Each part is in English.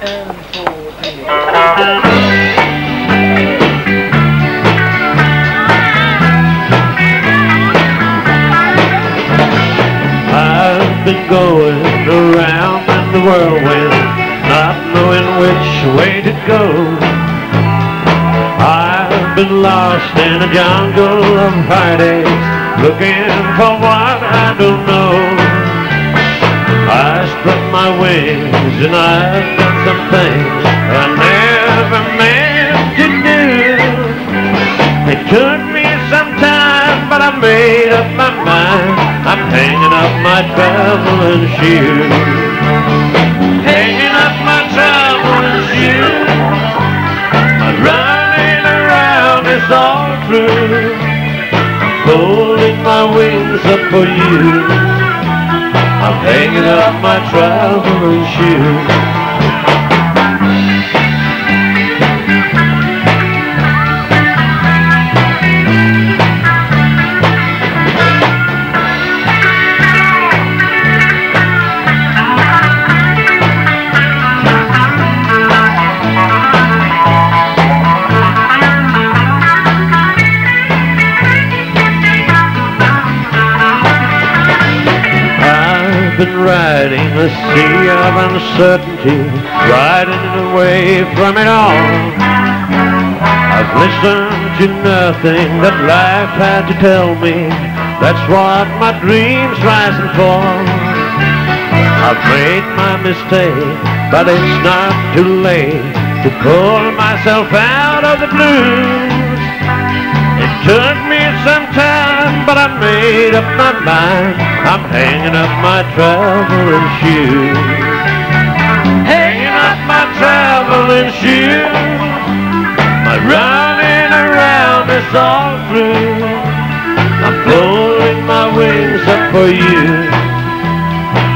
I've been going around in the whirlwind, not knowing which way to go. I've been lost in a jungle of heartaches, looking for what I don't know. I spread my wings and I've I never meant to do. It took me some time, but I made up my mind. I'm hanging up my traveling shoes. Hanging up my traveling shoes. My running around is all through. Folding my wings up for you. I'm hanging up my traveling shoes. Been riding a sea of uncertainty, riding away from it all. I've listened to nothing that life had to tell me. That's what my dreams rising for. I've made my mistake, but it's not too late to pull myself out of the blues. It took me some time, but I made up my mind. I'm hanging up my traveling shoes. Hanging up my traveling shoes. My running around is all through. I'm folding my wings up for you.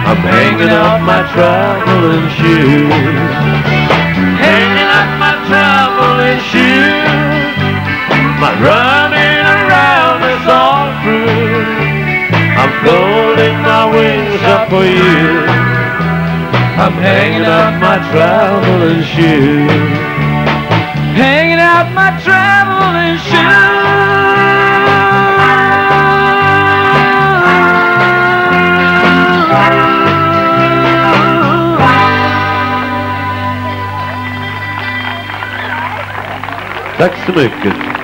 I'm hanging up my traveling shoes. For you. I'm hanging up my traveling shoes. Hanging out my traveling shoes. Tack så mycket.